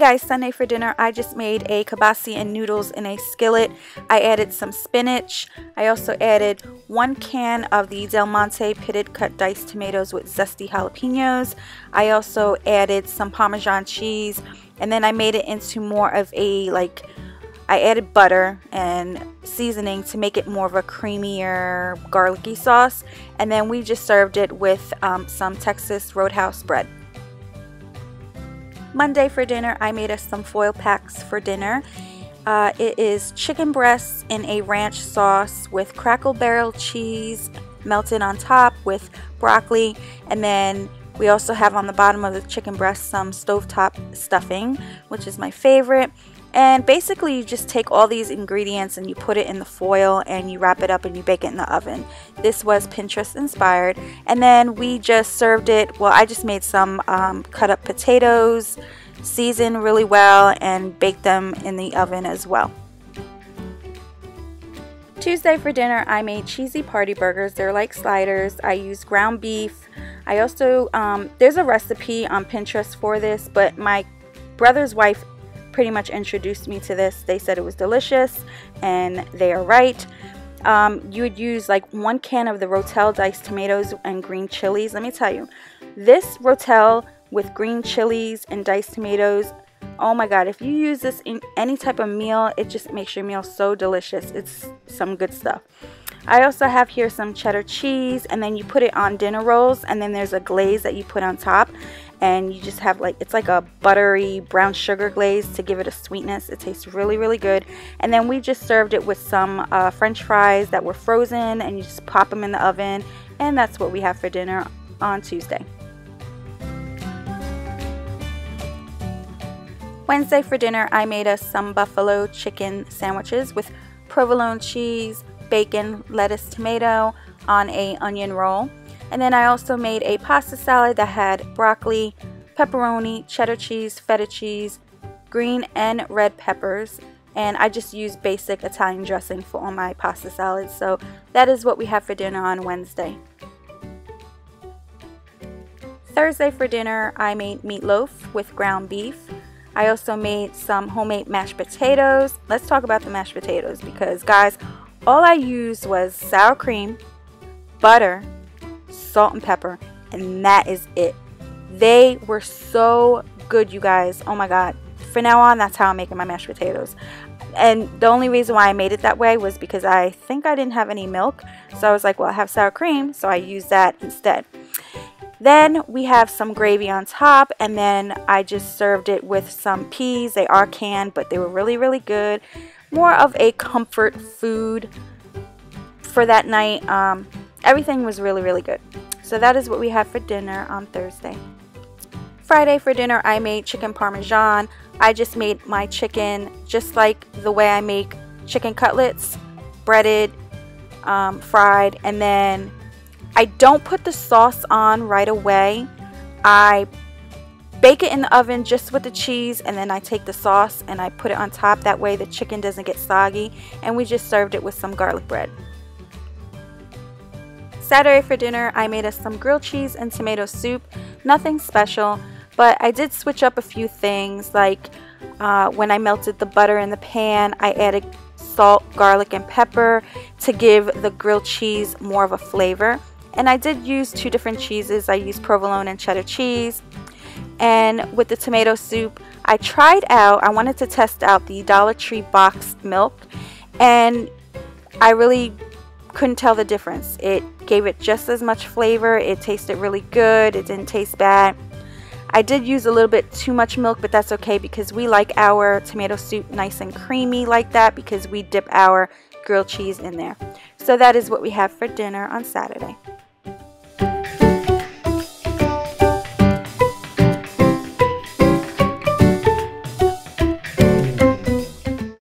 guys, Sunday for dinner I just made a kibasi and noodles in a skillet. I added some spinach. I also added one can of the Del Monte pitted cut diced tomatoes with zesty jalapenos. I also added some Parmesan cheese and then I made it into more of a like I added butter and seasoning to make it more of a creamier garlicky sauce and then we just served it with um, some Texas Roadhouse bread. Monday for dinner, I made us some foil packs for dinner. Uh, it is chicken breasts in a ranch sauce with Cracker Barrel cheese melted on top with broccoli and then we also have on the bottom of the chicken breast some stovetop stuffing which is my favorite and basically you just take all these ingredients and you put it in the foil and you wrap it up and you bake it in the oven. This was Pinterest inspired. And then we just served it, well I just made some um, cut up potatoes, seasoned really well and baked them in the oven as well. Tuesday for dinner I made cheesy party burgers. They're like sliders. I used ground beef. I also, um, there's a recipe on Pinterest for this but my brother's wife pretty much introduced me to this. They said it was delicious, and they are right. Um, you would use like one can of the Rotel diced tomatoes and green chilies. Let me tell you, this Rotel with green chilies and diced tomatoes, oh my god, if you use this in any type of meal, it just makes your meal so delicious. It's some good stuff. I also have here some cheddar cheese and then you put it on dinner rolls and then there's a glaze that you put on top and you just have like it's like a buttery brown sugar glaze to give it a sweetness. It tastes really really good. And then we just served it with some uh, french fries that were frozen and you just pop them in the oven and that's what we have for dinner on Tuesday. Wednesday for dinner I made us some buffalo chicken sandwiches with provolone cheese bacon lettuce tomato on a onion roll and then I also made a pasta salad that had broccoli, pepperoni, cheddar cheese, feta cheese, green and red peppers. And I just used basic Italian dressing for all my pasta salads. So that is what we have for dinner on Wednesday. Thursday for dinner, I made meatloaf with ground beef. I also made some homemade mashed potatoes. Let's talk about the mashed potatoes because, guys, all I used was sour cream, butter, salt and pepper, and that is it. They were so good, you guys. Oh my god. For now on, that's how I'm making my mashed potatoes. And the only reason why I made it that way was because I think I didn't have any milk. So I was like, well, I have sour cream, so I used that instead. Then we have some gravy on top, and then I just served it with some peas. They are canned, but they were really, really good. More of a comfort food for that night. Um, everything was really, really good. So that is what we had for dinner on Thursday. Friday for dinner, I made chicken parmesan. I just made my chicken just like the way I make chicken cutlets, breaded, um, fried, and then I don't put the sauce on right away. I bake it in the oven just with the cheese and then I take the sauce and I put it on top that way the chicken doesn't get soggy and we just served it with some garlic bread. Saturday for dinner, I made us some grilled cheese and tomato soup. Nothing special, but I did switch up a few things. Like uh, when I melted the butter in the pan, I added salt, garlic, and pepper to give the grilled cheese more of a flavor. And I did use two different cheeses. I used provolone and cheddar cheese. And with the tomato soup, I tried out, I wanted to test out the Dollar Tree boxed milk. And I really couldn't tell the difference. It gave it just as much flavor. It tasted really good. It didn't taste bad. I did use a little bit too much milk, but that's okay because we like our tomato soup nice and creamy like that because we dip our grilled cheese in there. So that is what we have for dinner on Saturday.